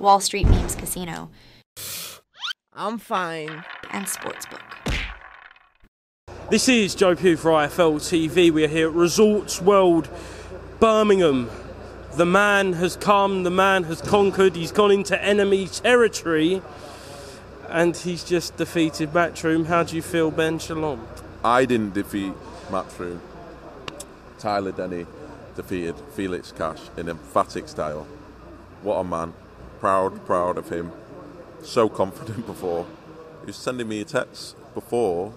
Wall Street Memes Casino, I'm fine. and Sportsbook. This is Joe Pugh for IFL TV. We are here at Resorts World Birmingham. The man has come, the man has conquered, he's gone into enemy territory, and he's just defeated Matchroom. How do you feel, Ben Shalom? I didn't defeat Matchroom. Tyler Denny defeated Felix Cash in emphatic style. What a man. Proud, proud of him. So confident before. He was sending me a text before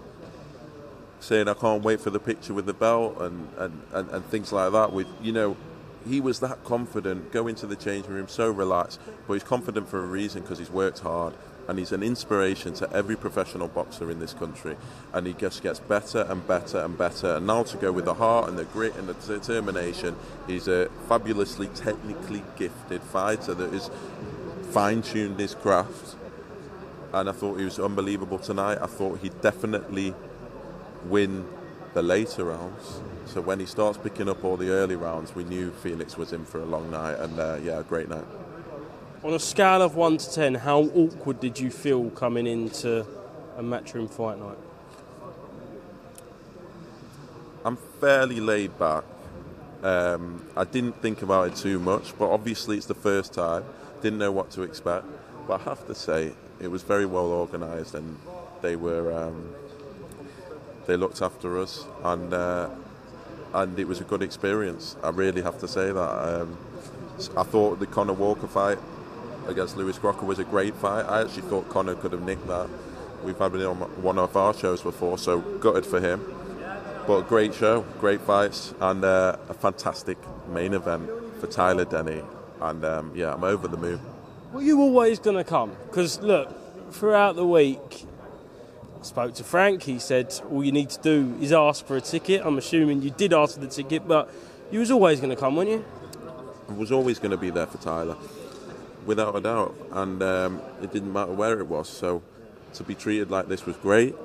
saying I can't wait for the picture with the belt and, and, and, and things like that. With you know, he was that confident, go into the changing room so relaxed, but he's confident for a reason because he's worked hard and he's an inspiration to every professional boxer in this country. And he just gets better and better and better. And now to go with the heart and the grit and the determination, he's a fabulously technically gifted fighter that is fine-tuned his craft. And I thought he was unbelievable tonight. I thought he'd definitely win the later rounds. So when he starts picking up all the early rounds, we knew Felix was in for a long night, and uh, yeah, a great night. On a scale of 1 to 10, how awkward did you feel coming into a Matchroom fight night? I'm fairly laid back. Um, I didn't think about it too much, but obviously it's the first time. Didn't know what to expect, but I have to say it was very well organised, and they were um, they looked after us, and uh, and it was a good experience. I really have to say that. Um, I thought the Conah Walker fight against Lewis Crocker was a great fight. I actually thought Conah could have nicked that. We've had it on one of our shows before, so gutted for him. But great show, great fights, and uh, a fantastic main event for Tyler Denny. And um, yeah, I'm over the moon. Were you always going to come? Because look, throughout the week, I spoke to Frank. He said all you need to do is ask for a ticket. I'm assuming you did ask for the ticket, but you was always going to come, weren't you? I was always going to be there for Tyler, without a doubt. And um, it didn't matter where it was. So to be treated like this was great.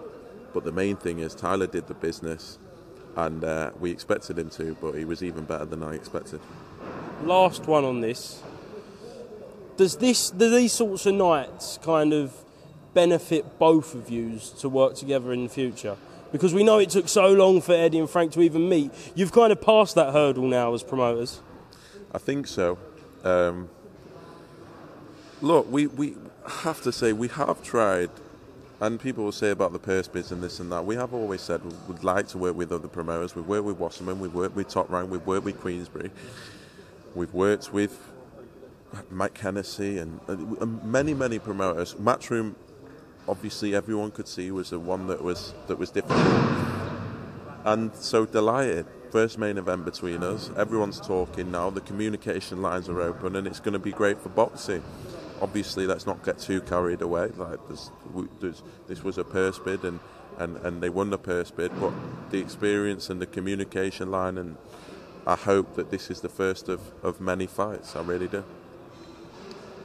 But the main thing is Tyler did the business, and uh, we expected him to, but he was even better than I expected. Last one on this. Does this, do these sorts of nights kind of benefit both of yous to work together in the future? Because we know it took so long for Eddie and Frank to even meet. You've kind of passed that hurdle now as promoters. I think so. Um, look, we, we have to say we have tried, and people will say about the purse bids and this and that. We have always said we would like to work with other promoters. We've worked with Wasserman, we've worked with Top Rank, we've worked with Queensberry, we've worked with Mike Hennessy and, and many, many promoters. Matchroom, obviously, everyone could see was the one that was that was difficult, and so delighted first main event between us. Everyone's talking now. The communication lines are open, and it's going to be great for boxing. Obviously, let's not get too carried away. Like there's, there's, this was a purse bid, and, and, and they won the purse bid. But the experience and the communication line, and I hope that this is the first of, of many fights. I really do.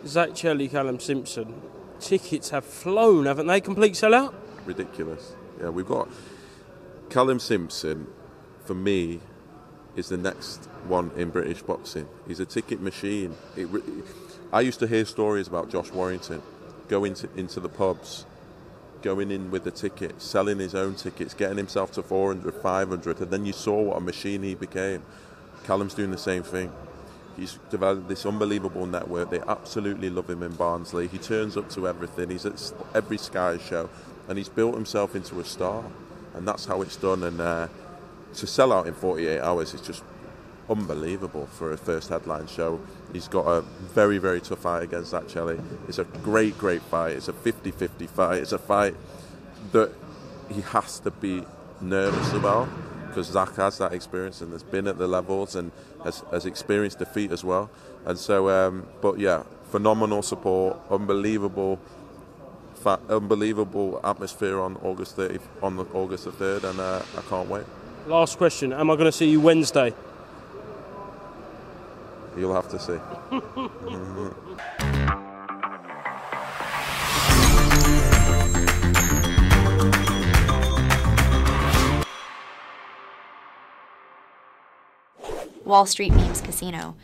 Zak Chelli, Callum Simpson, tickets have flown, haven't they? Complete sellout. Ridiculous. Yeah, we've got Callum Simpson for me, is the next one in British boxing. He's a ticket machine. It, I used to hear stories about Josh Warrington going to, into the pubs, going in with the ticket, selling his own tickets, getting himself to 400, 500, and then you saw what a machine he became. Callum's doing the same thing. He's developed this unbelievable network. They absolutely love him in Barnsley. He turns up to everything. He's at every Sky show, and he's built himself into a star. And that's how it's done. And uh, to sell out in 48 hours is just unbelievable for a first headline show. He's got a very, very tough fight against Zak Chelli. It's a great, great fight. It's a 50 50 fight. It's a fight that he has to be nervous about because Zak has that experience and has been at the levels and has, has experienced defeat as well. And so, um, but yeah, phenomenal support, unbelievable. Fa- unbelievable atmosphere on August 30, on the, August the 3rd, and uh, I can't wait. Last question. Am I going to see you Wednesday? You'll have to see. Wall Street Memes Casino,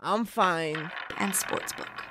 I'm fine. and Sportsbook.